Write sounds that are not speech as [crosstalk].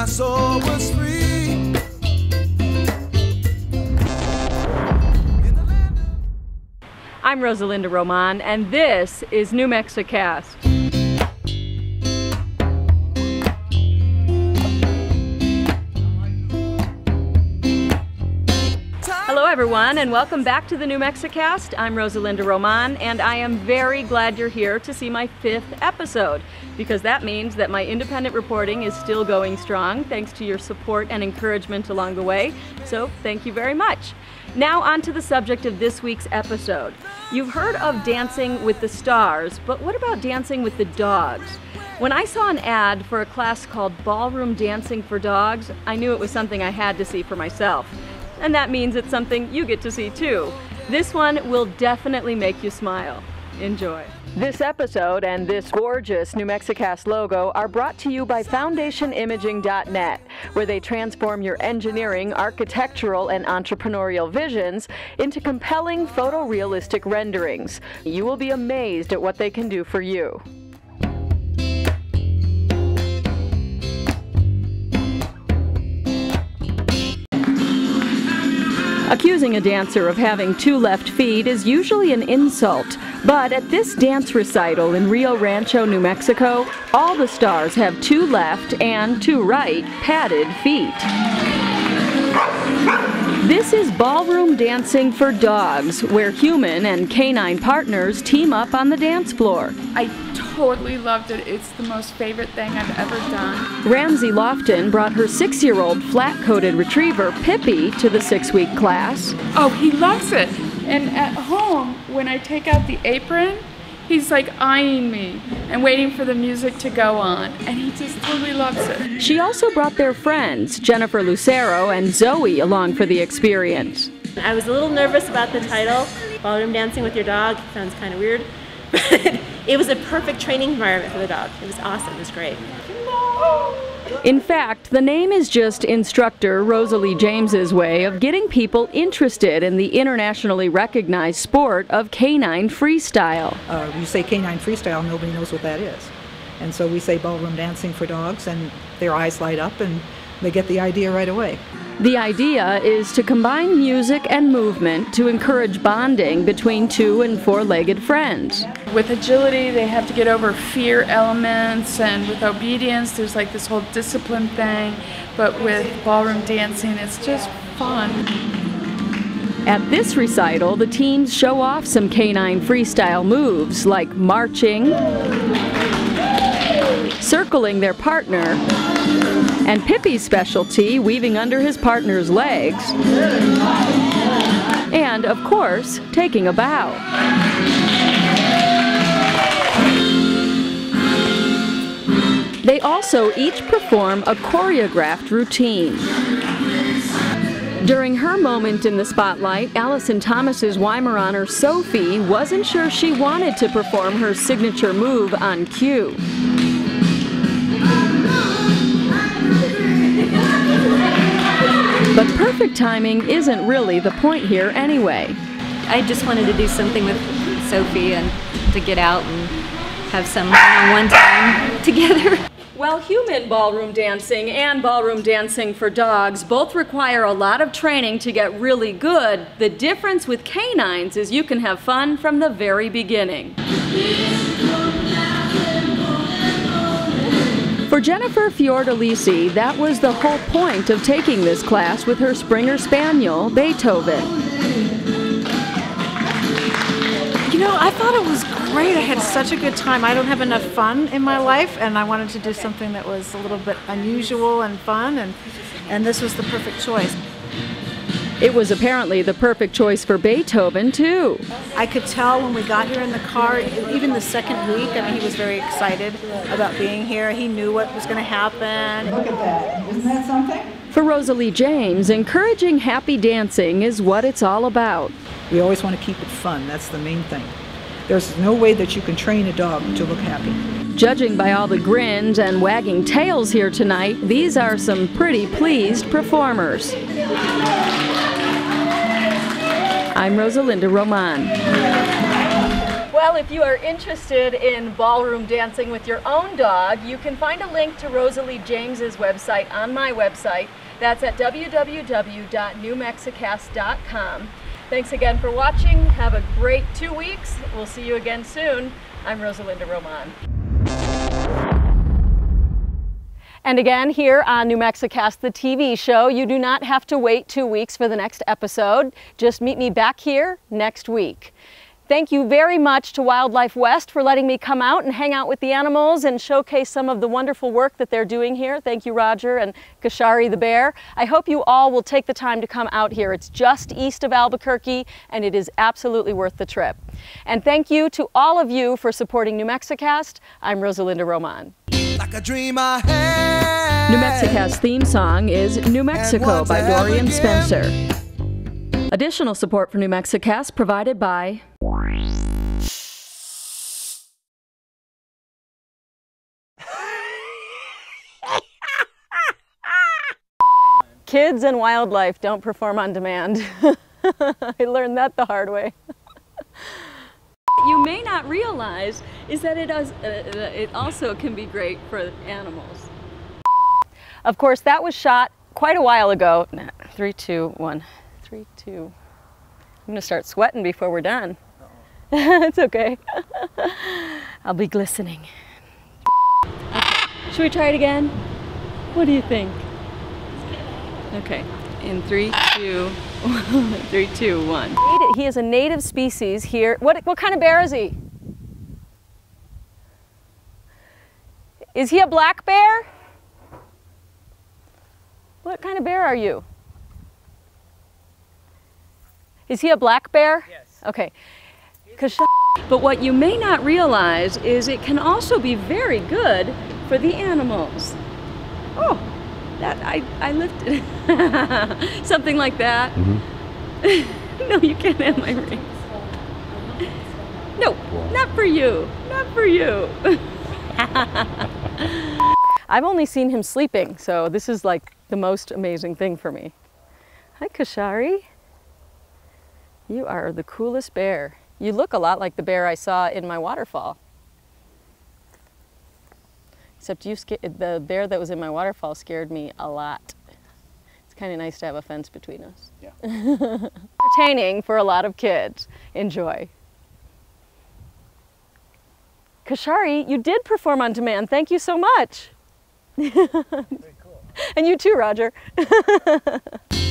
my soul was free. I'm Rosa Linda Roman, and this is New Mexicast. Everyone, and welcome back to the New Mexicast. I'm Rosa Linda Roman, and I am very glad you're here to see my fifth episode because that means that my independent reporting is still going strong thanks to your support and encouragement along the way. So, thank you very much. Now, on to the subject of this week's episode. You've heard of Dancing with the Stars, but what about Dancing with the Dogs? When I saw an ad for a class called Ballroom Dancing for Dogs, I knew it was something I had to see for myself. And that means it's something you get to see too. This one will definitely make you smile. Enjoy. This episode and this gorgeous New Mexicast logo are brought to you by FoundationImaging.net, where they transform your engineering, architectural, and entrepreneurial visions into compelling photorealistic renderings. You will be amazed at what they can do for you. Accusing a dancer of having two left feet is usually an insult, but at this dance recital in Rio Rancho, New Mexico, all the stars have two left and two right padded feet. This is ballroom dancing for dogs, where human and canine partners team up on the dance floor. I totally loved it. It's the most favorite thing I've ever done. Ramsey Lofton brought her six year old flat coated retriever, Pippi, to the six week class. Oh, he loves it. And at home, when I take out the apron, he's like eyeing me and waiting for the music to go on. And he just totally loves it. She also brought their friends, Jennifer Lucero and Zoe, along for the experience. I was a little nervous about the title, Ballroom Dancing with Your Dog. Sounds kind of weird. [laughs] But it was a perfect training environment for the dog. It was awesome. It was great. In fact, the name is just instructor Rosalie James's way of getting people interested in the internationally recognized sport of canine freestyle. uh, you say canine freestyle, nobody knows what that is. And so we say ballroom dancing for dogs, and their eyes light up and they get the idea right away. The idea is to combine music and movement to encourage bonding between two and four legged friends. With agility, they have to get over fear elements, and with obedience, there's like this whole discipline thing. But with ballroom dancing, it's just fun. At this recital, the teams show off some canine freestyle moves like marching, their partner, and Pippi's specialty, weaving under his partner's legs, and, of course, taking a bow. They also each perform a choreographed routine. During her moment in the spotlight, Allison Thomas's Weimaraner Sophie wasn't sure she wanted to perform her signature move on cue. Perfect timing isn't really the point here anyway. I just wanted to do something with Sophie and to get out and have some one-on-one time [laughs] together. Well, human ballroom dancing and ballroom dancing for dogs both require a lot of training to get really good. The difference with canines is you can have fun from the very beginning. For Jennifer Fiordalisi, that was the whole point of taking this class with her Springer Spaniel, Beethoven. You know, I thought it was great. I had such a good time. I don't have enough fun in my life, and I wanted to do something that was a little bit unusual and fun, and, and this was the perfect choice. It was apparently the perfect choice for Beethoven, too. I could tell when we got here in the car, even the second week, I mean, he was very excited about being here. He knew what was going to happen. Look at that. Isn't that something? For Rosalie James, encouraging happy dancing is what it's all about. We always want to keep it fun. That's the main thing. There's no way that you can train a dog to look happy. Judging by all the grins and wagging tails here tonight, these are some pretty pleased performers. I'm Rosa Linda Roman. Well, if you are interested in ballroom dancing with your own dog, you can find a link to Rosalie James's website on my website. That's at www.newmexicast.com. Thanks again for watching. Have a great two weeks. We'll see you again soon. I'm Rosa Linda Roman. And again, here on New Mexicast, the TV show, you do not have to wait two weeks for the next episode. Just meet me back here next week. Thank you very much to Wildlife West for letting me come out and hang out with the animals and showcase some of the wonderful work that they're doing here. Thank you, Roger and Kashari the bear. I hope you all will take the time to come out here. It's just east of Albuquerque and it is absolutely worth the trip. And thank you to all of you for supporting New Mexicast. I'm Rosa Linda Roman. Like a dream I had. New Mexicast theme song is New Mexico by Dorian Spencer. Additional support for New Mexicast provided by Kids and wildlife don't perform on demand. [laughs] I learned that the hard way. [laughs] you may not realize is that it, does, uh, it also can be great for animals. Of course, that was shot quite a while ago. Three, two, one. Three, two. I'm gonna start sweating before we're done. [laughs] it's okay. [laughs] I'll be glistening. Should we try it again? What do you think? Okay. In three, two, [laughs] three, two, one. He is a native species here. What, what kind of bear is he? Is he a black bear? What kind of bear are you? Is he a black bear? Yes. Okay. Kasha- [laughs] But what you may not realize is it can also be very good for the animals. Oh, that I, I lifted [laughs] something like that. Mm-hmm. [laughs] no, you can't have my ring. No, not for you. Not for you. [laughs] I've only seen him sleeping, so this is like the most amazing thing for me. Hi, Kashari. You are the coolest bear. You look a lot like the bear I saw in my waterfall. Except you the bear that was in my waterfall scared me a lot. It's kind of nice to have a fence between us. Yeah. [laughs] Entertaining for a lot of kids. Enjoy. Kashari, you did perform on demand. Thank you so much. [laughs] Very cool. and you too, Roger. [laughs]